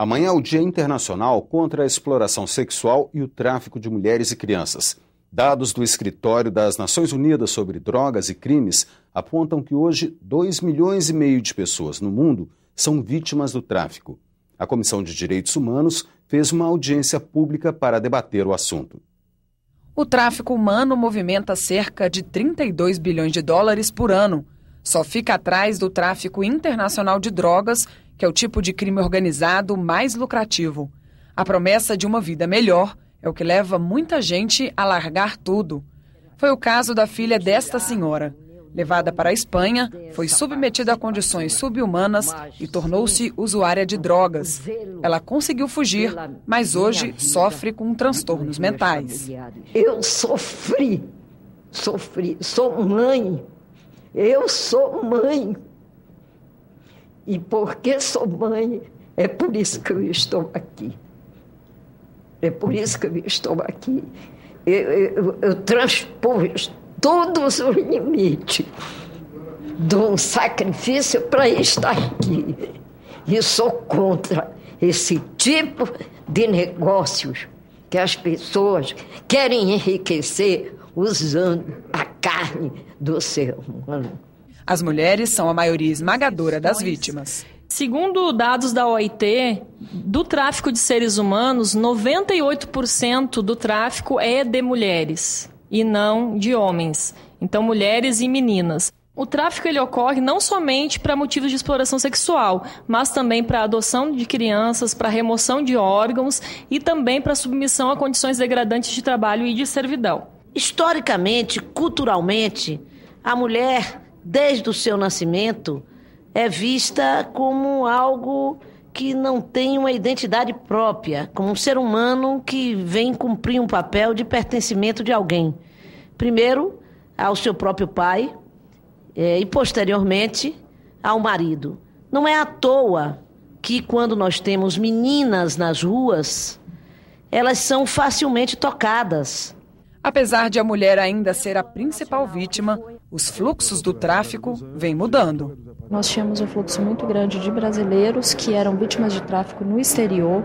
Amanhã é o Dia Internacional contra a Exploração Sexual e o Tráfico de Mulheres e Crianças. Dados do Escritório das Nações Unidas sobre Drogas e Crimes apontam que hoje 2 milhões e meio de pessoas no mundo são vítimas do tráfico. A Comissão de Direitos Humanos fez uma audiência pública para debater o assunto. O tráfico humano movimenta cerca de 32 bilhões de dólares por ano. Só fica atrás do tráfico internacional de drogas que é o tipo de crime organizado mais lucrativo. A promessa de uma vida melhor é o que leva muita gente a largar tudo. Foi o caso da filha desta senhora. Levada para a Espanha, foi submetida a condições subhumanas e tornou-se usuária de drogas. Ela conseguiu fugir, mas hoje sofre com transtornos mentais. Eu sofri, sofri, sou mãe. Eu sou mãe. E porque sou mãe, é por isso que eu estou aqui. É por isso que eu estou aqui. Eu, eu, eu transpus todos os limites um sacrifício para estar aqui. E sou contra esse tipo de negócios que as pessoas querem enriquecer usando a carne do ser humano. As mulheres são a maioria esmagadora das vítimas. Segundo dados da OIT, do tráfico de seres humanos, 98% do tráfico é de mulheres e não de homens. Então, mulheres e meninas. O tráfico ele ocorre não somente para motivos de exploração sexual, mas também para adoção de crianças, para remoção de órgãos e também para submissão a condições degradantes de trabalho e de servidão. Historicamente, culturalmente, a mulher desde o seu nascimento, é vista como algo que não tem uma identidade própria, como um ser humano que vem cumprir um papel de pertencimento de alguém. Primeiro, ao seu próprio pai é, e, posteriormente, ao marido. Não é à toa que, quando nós temos meninas nas ruas, elas são facilmente tocadas Apesar de a mulher ainda ser a principal vítima, os fluxos do tráfico vêm mudando. Nós tínhamos um fluxo muito grande de brasileiros que eram vítimas de tráfico no exterior,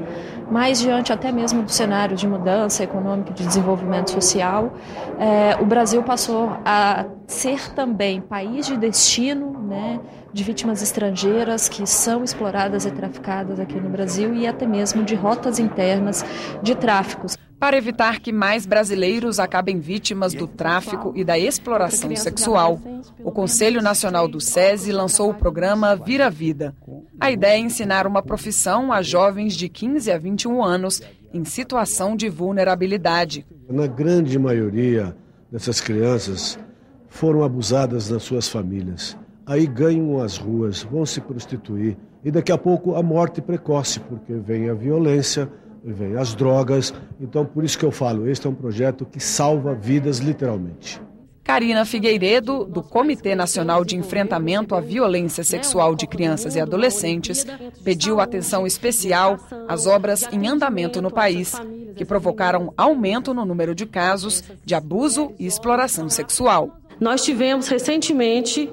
mas diante até mesmo do cenário de mudança econômica de desenvolvimento social, eh, o Brasil passou a ser também país de destino né, de vítimas estrangeiras que são exploradas e traficadas aqui no Brasil e até mesmo de rotas internas de tráficos. Para evitar que mais brasileiros acabem vítimas do tráfico e da exploração sexual, o Conselho Nacional do SESI lançou o programa Vira Vida. A ideia é ensinar uma profissão a jovens de 15 a 21 anos em situação de vulnerabilidade. Na grande maioria dessas crianças foram abusadas nas suas famílias. Aí ganham as ruas, vão se prostituir e daqui a pouco a morte precoce, porque vem a violência vem as drogas. Então, por isso que eu falo, este é um projeto que salva vidas literalmente. Karina Figueiredo, do Comitê Nacional de Enfrentamento à Violência Sexual de Crianças e Adolescentes, pediu atenção especial às obras em andamento no país, que provocaram aumento no número de casos de abuso e exploração sexual. Nós tivemos recentemente,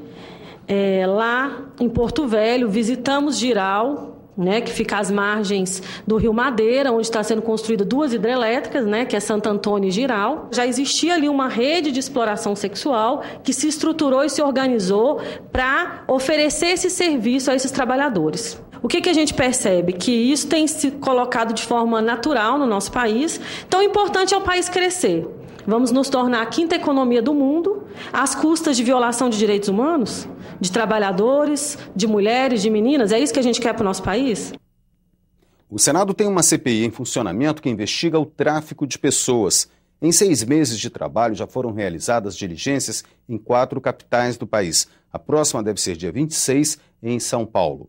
é, lá em Porto Velho, visitamos Giral, né, que fica às margens do Rio Madeira, onde está sendo construída duas hidrelétricas, né, que é Santo Antônio e Giral. Já existia ali uma rede de exploração sexual que se estruturou e se organizou para oferecer esse serviço a esses trabalhadores. O que, que a gente percebe? Que isso tem se colocado de forma natural no nosso país. Então, o importante é o país crescer. Vamos nos tornar a quinta economia do mundo, às custas de violação de direitos humanos, de trabalhadores, de mulheres, de meninas. É isso que a gente quer para o nosso país? O Senado tem uma CPI em funcionamento que investiga o tráfico de pessoas. Em seis meses de trabalho, já foram realizadas diligências em quatro capitais do país. A próxima deve ser dia 26, em São Paulo.